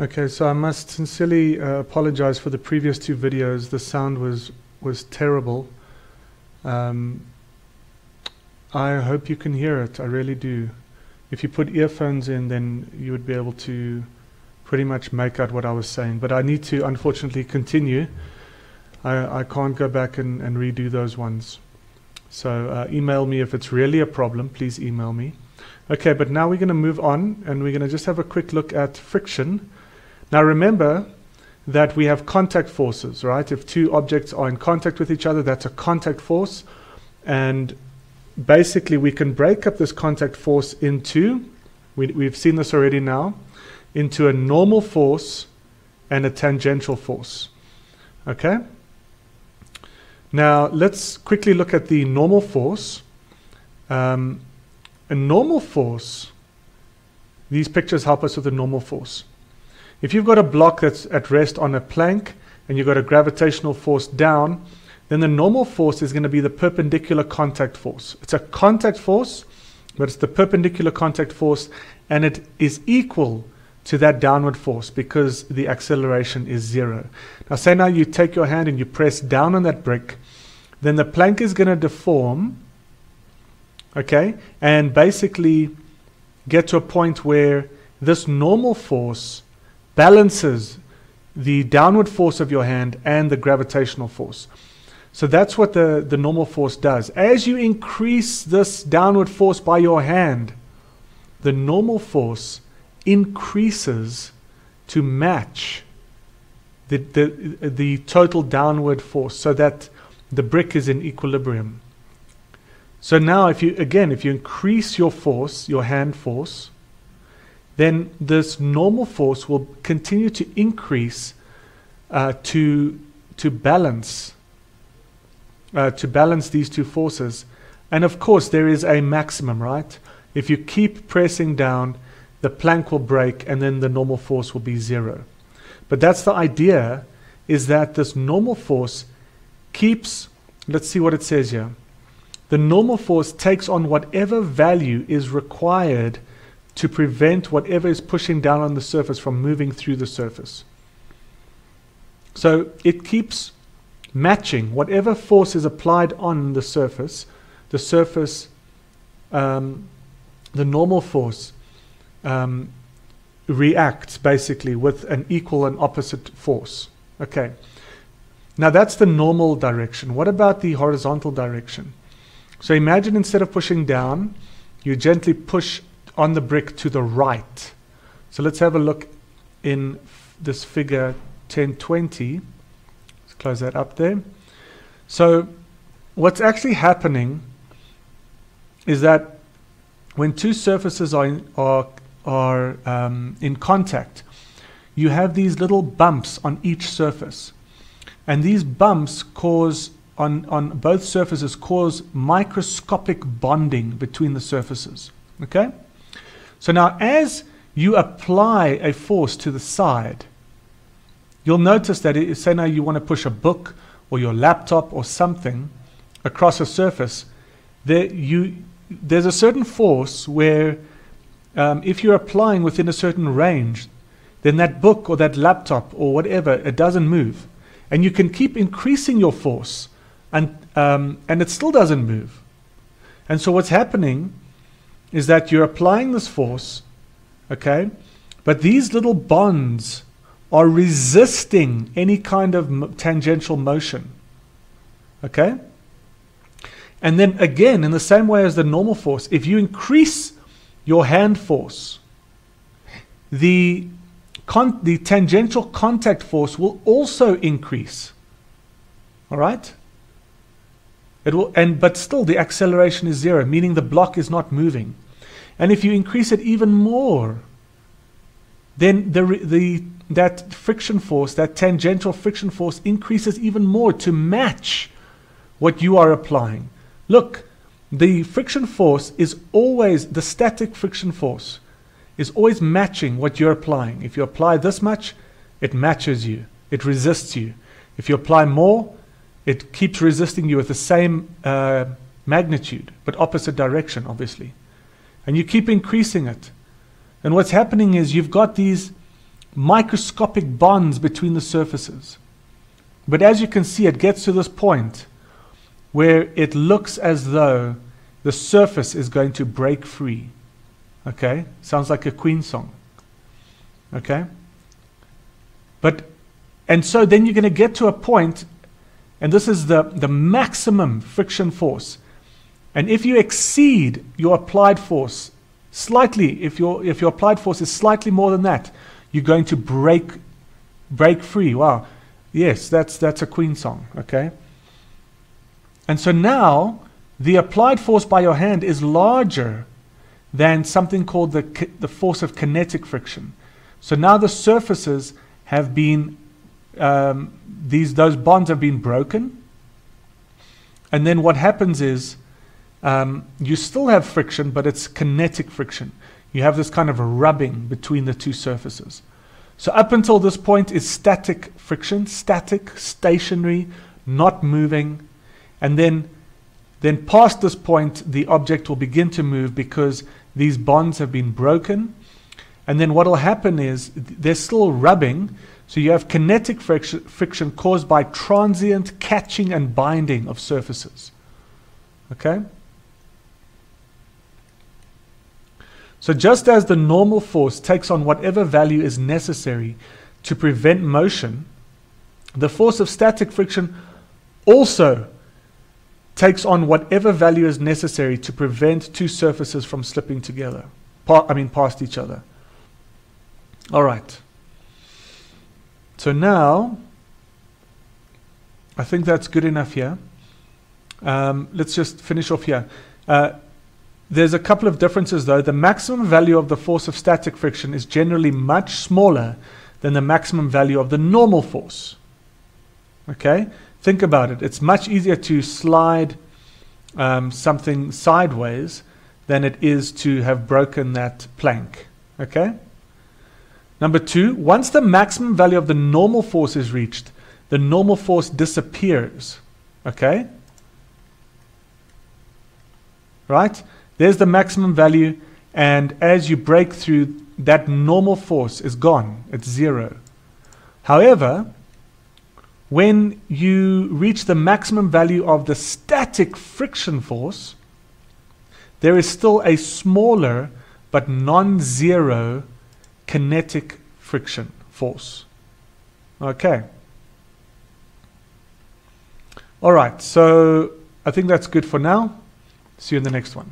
Okay, so I must sincerely uh, apologize for the previous two videos. The sound was was terrible. Um, I hope you can hear it. I really do. If you put earphones in, then you would be able to pretty much make out what I was saying. But I need to, unfortunately, continue. I, I can't go back and, and redo those ones. So uh, email me if it's really a problem. Please email me. Okay, but now we're going to move on and we're going to just have a quick look at friction. Now remember that we have contact forces, right? If two objects are in contact with each other, that's a contact force. And basically we can break up this contact force into, we, we've seen this already now, into a normal force and a tangential force. Okay? Now let's quickly look at the normal force. Um, a normal force, these pictures help us with the normal force. If you've got a block that's at rest on a plank and you've got a gravitational force down, then the normal force is going to be the perpendicular contact force. It's a contact force, but it's the perpendicular contact force, and it is equal to that downward force because the acceleration is zero. Now, say now you take your hand and you press down on that brick, then the plank is going to deform, okay, and basically get to a point where this normal force balances the downward force of your hand and the gravitational force. So that's what the, the normal force does. As you increase this downward force by your hand, the normal force increases to match the, the, the total downward force so that the brick is in equilibrium. So now if you again if you increase your force, your hand force, then this normal force will continue to increase uh, to, to balance uh, to balance these two forces. And of course, there is a maximum, right? If you keep pressing down, the plank will break and then the normal force will be zero. But that's the idea, is that this normal force keeps, let's see what it says here. The normal force takes on whatever value is required to prevent whatever is pushing down on the surface from moving through the surface. So it keeps matching whatever force is applied on the surface, the surface, um, the normal force um, reacts basically with an equal and opposite force. Okay. Now that's the normal direction. What about the horizontal direction? So imagine instead of pushing down, you gently push on the brick to the right. So let's have a look in this figure 1020. Let's close that up there. So what's actually happening is that when two surfaces are in, are, are um, in contact, you have these little bumps on each surface. And these bumps cause, on, on both surfaces, cause microscopic bonding between the surfaces. Okay? So now as you apply a force to the side, you'll notice that it, say now you want to push a book or your laptop or something across a surface, there you, there's a certain force where um, if you're applying within a certain range, then that book or that laptop or whatever, it doesn't move. And you can keep increasing your force and, um, and it still doesn't move. And so what's happening is that you're applying this force, okay? But these little bonds are resisting any kind of tangential motion, okay? And then again, in the same way as the normal force, if you increase your hand force, the, the tangential contact force will also increase. All right? It will, and but still the acceleration is zero, meaning the block is not moving. And if you increase it even more, then the, the, that friction force, that tangential friction force increases even more to match what you are applying. Look, the friction force is always, the static friction force is always matching what you're applying. If you apply this much, it matches you, it resists you. If you apply more, it keeps resisting you with the same uh, magnitude, but opposite direction, obviously. And you keep increasing it. And what's happening is you've got these microscopic bonds between the surfaces. But as you can see, it gets to this point where it looks as though the surface is going to break free. Okay? Sounds like a Queen song. Okay? But, and so then you're going to get to a point, and this is the, the maximum friction force. And if you exceed your applied force slightly, if your, if your applied force is slightly more than that, you're going to break, break free. Wow. Yes, that's, that's a Queen song. Okay? And so now, the applied force by your hand is larger than something called the, the force of kinetic friction. So now the surfaces have been, um, these, those bonds have been broken. And then what happens is um, you still have friction, but it's kinetic friction. You have this kind of rubbing between the two surfaces. So up until this point is static friction, static, stationary, not moving. And then, then past this point, the object will begin to move because these bonds have been broken. And then what will happen is they're still rubbing. So you have kinetic friction, caused by transient catching and binding of surfaces. Okay? So just as the normal force takes on whatever value is necessary to prevent motion, the force of static friction also takes on whatever value is necessary to prevent two surfaces from slipping together. I mean, past each other. All right. So now, I think that's good enough here. Um, let's just finish off here. Uh, there's a couple of differences though. The maximum value of the force of static friction is generally much smaller than the maximum value of the normal force. Okay? Think about it. It's much easier to slide um, something sideways than it is to have broken that plank. Okay? Number two, once the maximum value of the normal force is reached, the normal force disappears. Okay? Right? There's the maximum value, and as you break through, that normal force is gone. It's zero. However, when you reach the maximum value of the static friction force, there is still a smaller but non-zero kinetic friction force. Okay. All right, so I think that's good for now. See you in the next one.